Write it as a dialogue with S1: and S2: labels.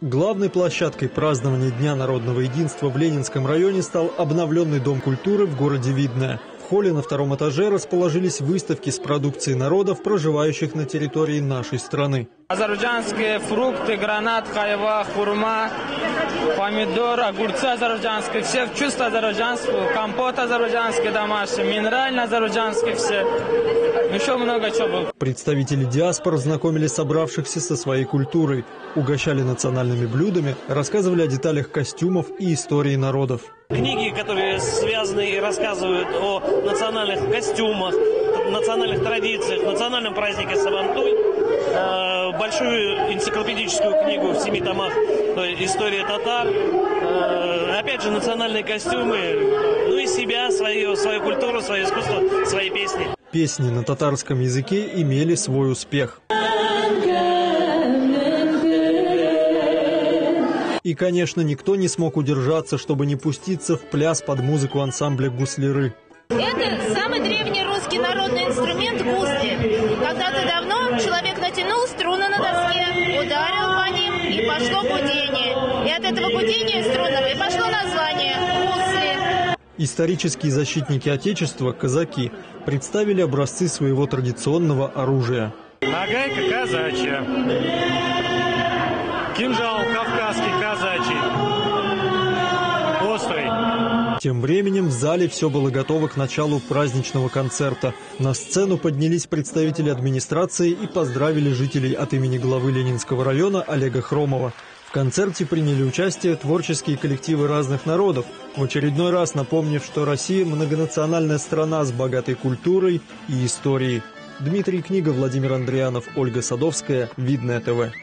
S1: Главной площадкой празднования Дня народного единства в Ленинском районе стал обновленный Дом культуры в городе Видное. В холле на втором этаже расположились выставки с продукцией народов, проживающих на территории нашей страны.
S2: Азербайджанские фрукты, гранат, хайва, хурма, помидор, огурцы азербайджанские, все чувства азербайджанского, компот азербайджанский домашний, минеральный азербайджанский все. Еще много чего было.
S1: Представители диаспор знакомили собравшихся со своей культурой, угощали национальными блюдами, рассказывали о деталях костюмов и истории народов.
S3: Книги, которые связаны и рассказывают о национальных костюмах, национальных традициях, национальном празднике Сабантуй. Э, большую энциклопедическую книгу в семи томах «История татар». Э, опять же, национальные костюмы, ну и себя, свою, свою культуру, свое искусство, свои песни.
S1: Песни на татарском языке имели свой успех. И, конечно, никто не смог удержаться, чтобы не пуститься в пляс под музыку ансамбля «Гусляры».
S4: Это самый древний русский народный гусли. Когда-то давно человек натянул струны на доске, ударил по ним, и пошло гудение. И от этого гудения струнного и пошло название гусли.
S1: Исторические защитники Отечества, казаки, представили образцы своего традиционного оружия.
S5: Нагайка казачья, кинжал кавказский казачий.
S1: Тем временем в зале все было готово к началу праздничного концерта. На сцену поднялись представители администрации и поздравили жителей от имени главы Ленинского района Олега Хромова. В концерте приняли участие творческие коллективы разных народов, в очередной раз напомнив, что Россия – многонациональная страна с богатой культурой и историей. Дмитрий Книга, Владимир Андрианов, Ольга Садовская, Видное ТВ.